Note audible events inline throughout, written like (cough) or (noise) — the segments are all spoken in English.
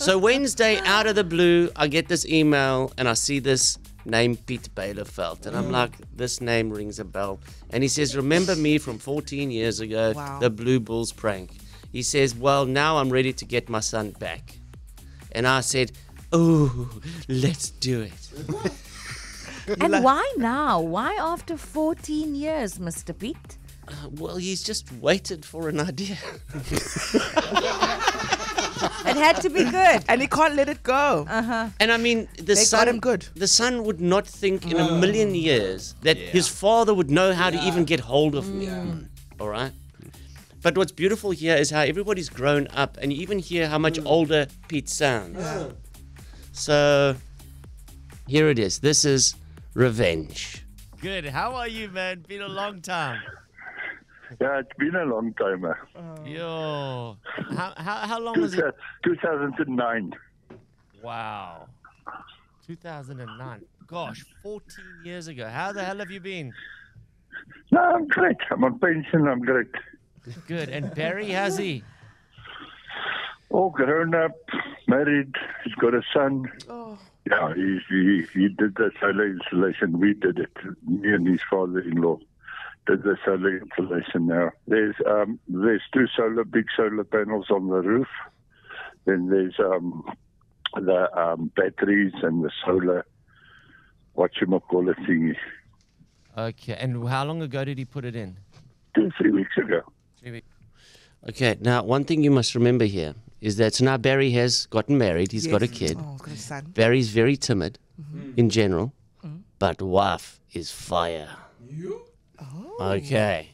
So Wednesday, out of the blue, I get this email and I see this name Piet Byleveld. And I'm mm. like, this name rings a bell. And he says, Remember me from 14 years ago, Wow. the Blue Bulls prank. He says, Well, now I'm ready to get my son back. And I said, Oh, let's do it. (laughs) And why now? Why after 14 years, Mr. Pete? Uh, well, he's just waited for an idea. (laughs) It had to be good. And he can't let it go. Uh-huh. And I mean, the They got son, him good. the son would not think in a million years that his father would know how to even get hold of me. All right. But what's beautiful here is how everybody's grown up, and you even hear how much older Piet sounds. So here it is. This is revenge. Good. How are you, man? Been a long time. Yeah, it's been a long time. Uh, Yo. How, how, how long is it? 2009. Wow. 2009. Gosh, 14 years ago. How the hell have you been? No, I'm great. I'm on pension. I'm great. Good. And Barry, how's he? All grown up, married. He's got a son. Yeah, he, he, he did the solar installation. We did it. Me and his father-in-law did the solar installation now. There's um, there's two solar, big solar panels on the roof. Then there's um, the um, batteries and the solar, what you might call it thingy. Okay. And how long ago did he put it in? Two, three weeks ago. Okay, now one thing you must remember here is that now Barry has gotten married. He's got a kid. Oh, got a son. Barry's very timid in general, but wife is fire. You? Oh. Okay.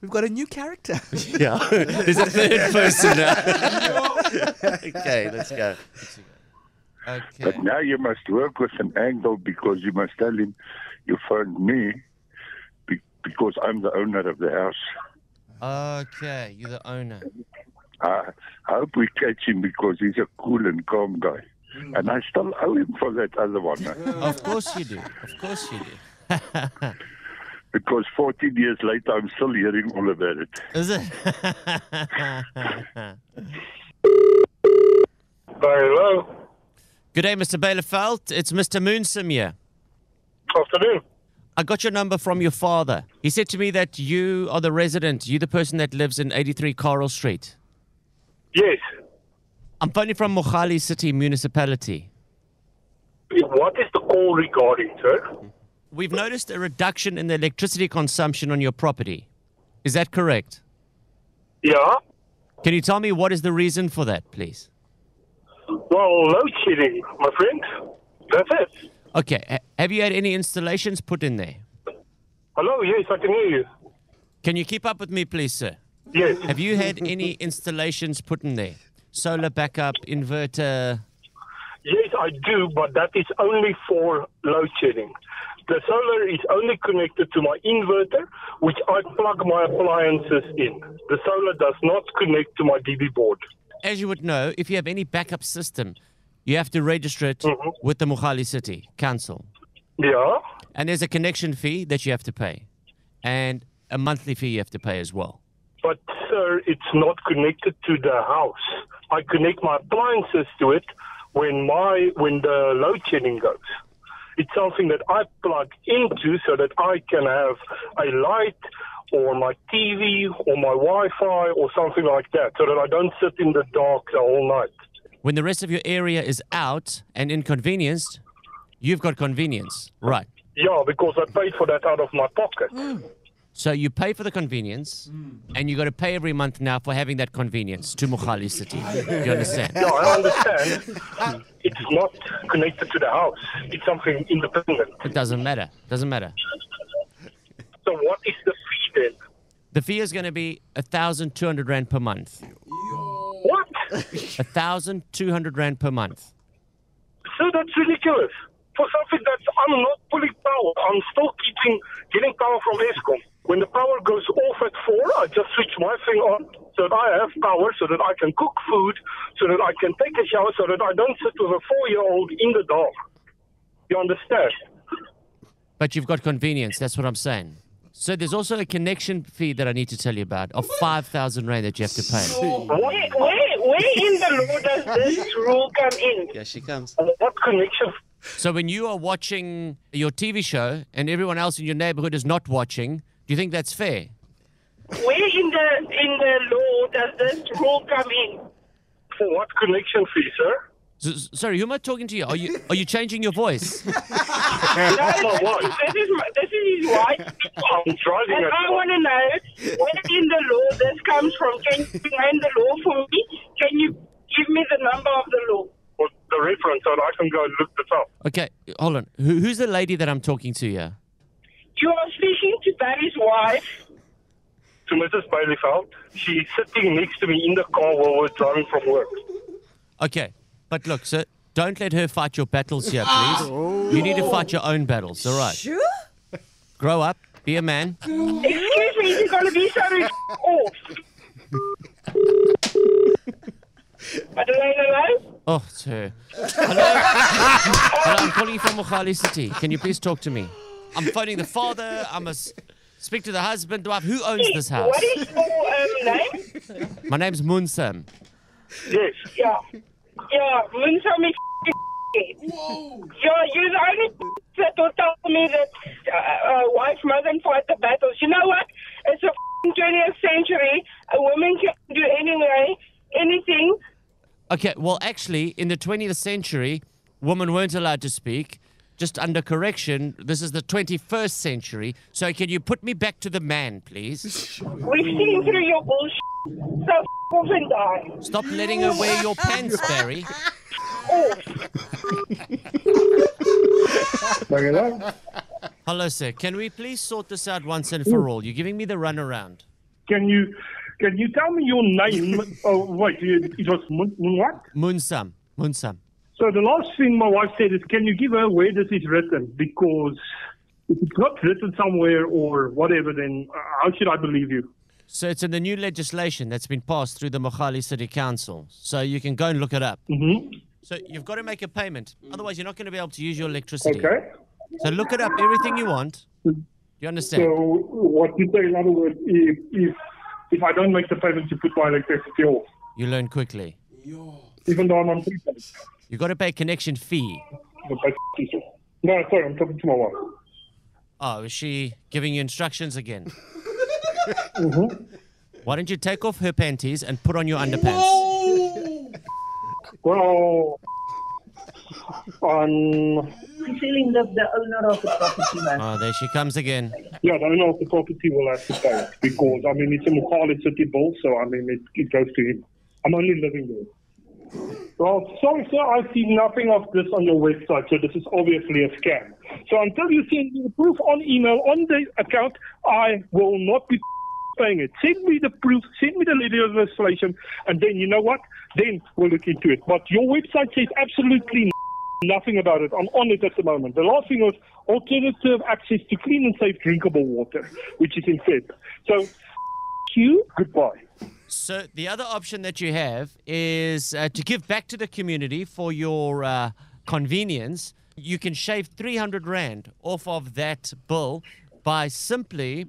We've got a new character. (laughs) Yeah. There's a third person now. (laughs) okay, let's go. Okay. But now you must work with an angle because you must tell him you phoned me be- because I'm the owner of the house. Okay. You're the owner. I I hope we catch him because he's a cool and calm guy. Mm. And I still owe him for that other one. Of course you do. Of course you do. (laughs) because 14 years later, I'm still hearing all about it. Is it? Hello. Good day, Mr. Byleveld. It's Mr. Moonsom here. Afternoon. I got your number from your father. He said to me that you are the resident, you the person that lives in 83 Coral Street. Yes. I'm phoning from Mogale City Municipality. What is the call regarding, sir? We've noticed a reduction in the electricity consumption on your property. Is that correct? Yeah. Can you tell me what is the reason for that, please? Well, load shedding, my friend. That's it. Okay, ha- have you had any installations put in there? Hello. Yes, I can hear you. Can you keep up with me, please, sir? Yes. Have you had (laughs) any installations put in there? Solar backup, inverter. Yes, I do, but that is only for load shedding. The solar is only connected to my inverter, which I plug my appliances in. The solar does not connect to my DB board. As you would know, if you have any backup system, you have to register it mm-hmm. with the Mogale City Council. Yeah. And there's a connection fee that you have to pay, and a monthly fee you have to pay as well. But, sir, it's not connected to the house. I connect my appliances to it when my when the load shedding goes. It's something that I plug into so that I can have a light or my TV or my Wi-Fi or something like that, so that I don't sit in the dark the whole night. When the rest of your area is out and inconvenienced, you've got convenience, right? Yeah, because I paid for that out of my pocket. Mm. So you pay for the convenience, mm. and you got to pay every month now for having that convenience to Mogale City. You understand? Yeah, I understand. (laughs) it's not connected to the house. It's something independent. It doesn't matter. Doesn't matter. So what is the fee then? The fee is going to be a thousand two hundred rand per month. What? A (laughs) thousand two hundred rand per month. So that's ridiculous. For something that I'm not pulling power, I'm still keeping getting power from Eskom. When the power goes off at four, I just switch my thing on so that I have power, so that I can cook food, so that I can take a shower, so that I don't sit with a four-year-old in the dark. You understand? But you've got convenience. That's what I'm saying. So there's also a connection fee that I need to tell you about of five thousand rand that you have to pay. Where, where, Where in the law does this rule come in? Yeah, she comes. Uh, what connection? So when you are watching your TV show and everyone else in your neighborhood is not watching, do you think that's fair? Where in the in the law does this rule come in? For what connection fee, sir? S- s- sorry, who am I talking to you? Are you are you changing your voice? (laughs) No, this is my- this is his wife. I'm driving And at I want to know where in the law this comes from. Can you find the law for me? Can you give me the number of the law? Or the reference, so I can go look this up. Okay, hold on. Who, who's the lady that I'm talking to here? You are speaking to Barry's wife. To Mrs. Byleveld, she's sitting next to me in the car while we're driving from work. Okay, but look, sir, don't let her fight your battles here, please. Ah. You need to fight your own battles, all right? Sure. Grow up, be a man. Excuse me, you're going to be so off? (laughs) Madeleine, hello? Oh, it's her. Hello? Hello, I'm calling you from Mogale City. Can you please talk to me? I'm phoning the father. I must speak to the husband, wife. Who owns this house? What is your um, name? My name's Munsam. Yes. Yeah. Yeah, Munsam is Whoa. Yeah, you're the only (laughs) that will tell me that uh, a wife mustn't fight the battles. You know what? It's a 20th century. A woman can do anyway, anything. Okay, well, actually, in the 20th century, women weren't allowed to speak. Just under correction, this is the 21st century. So can you put me back to the man, please? We've seen through your bullshit. So f- off and die. Stop letting her wear your pants, Barry. Hello, sir. Can we please sort this out once and for all? You're giving me the runaround. Can you can you tell me your name? (laughs) oh, wait, it it was Mun- Mun- what? Munsam. Munsam. So the last thing my wife said is, can you give her where this is written? Because if it's not written somewhere or whatever, then uh, how should I believe you? So it's in the new legislation that's been passed through the Mogale City Council. So you can go and look it up. Mm-hmm. So you've got to make a payment. Otherwise, you're not going to be able to use your electricity. Okay. So look it up, everything you want. Do you understand? So what you say, in other words, if if, if I don't make the payment, you put my electricity off, You learn quickly. even though I'm on prepaid. You've got to pay a connection fee. No, sorry, I'm talking to my wife. Oh, is she giving you instructions again? (laughs) Mm-hmm. Why don't you take off her panties and put on your underpants? Well, um, I'm feeling the, the owner of the property, man. Oh, there she comes again. yeah, the owner of the property will have to pay because I mean it's a Mogale City bill, so I mean it, it goes to him. I'm only living there. Well, sorry, sir, I see nothing of this on your website, so this is obviously a scam. So until you send me the proof on email on the account, I will not be paying it. Send me the proof, send me the legislation, and then you know what? Then we'll look into it. But your website says absolutely nothing about it. I'm on it at the moment. The last thing was alternative access to clean and safe drinkable water, which is in Feb. So, you, goodbye. So the other option that you have is uh, to give back to the community for your uh, convenience. You can shave 300 rand off of that bill by simply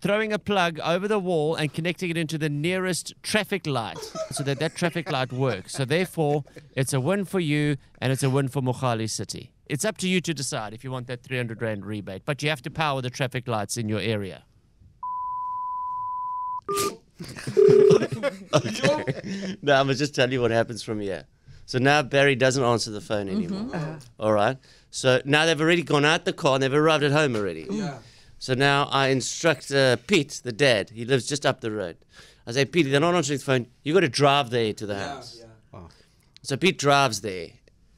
throwing a plug over the wall and connecting it into the nearest traffic light so that that traffic light works. So therefore, it's a win for you and it's a win for Mogale City. It's up to you to decide if you want that 300 rand rebate, but you have to power the traffic lights in your area. (laughs) Now I'm gonna just tell you what happens from here. So now Barry doesn't answer the phone anymore. All right. So now they've already gone out the car and they've arrived at home already. Yeah. So now I instruct uh, Piet, the dad. He lives just up the road. I say, Piet, they're not answering the phone. You got to drive there to the house. So Piet drives there,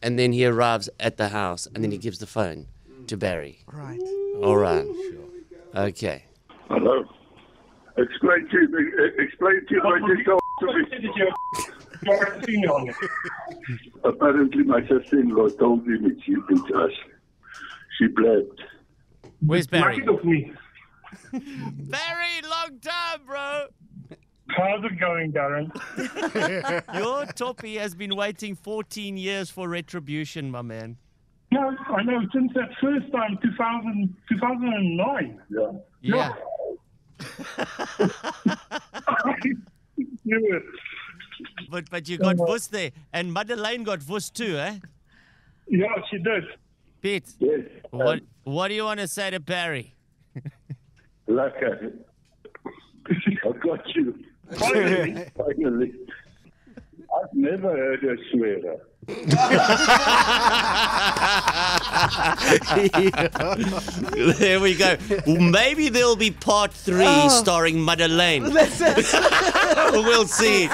and then he arrives at the house, and then he gives the phone to Barry. Right. All right. Sure. Okay. Hello. Explain to me. Explain to my sister. Apparently, my sister-in-law told me that she beat us. She blabbed. Where's Barry? Knock it me. Barry, long time, bro. How's it going, Darren? (laughs) Your toppy has been waiting 14 years for retribution, my man. No, I know. Since that first time, 2000, 2009. Yeah. Yeah. I knew (laughs) it. But but you got Vus there, and Madeleine got Vus too, eh? Yeah, she did. Piet, Yes. what what do you want to say to Barry? (laughs) Lekker. I got you. Finally. (laughs) Finally. I've never heard her swear. (laughs) there we go. Well, maybe there'll be part three starring Madeleine. (laughs) (laughs) we'll see.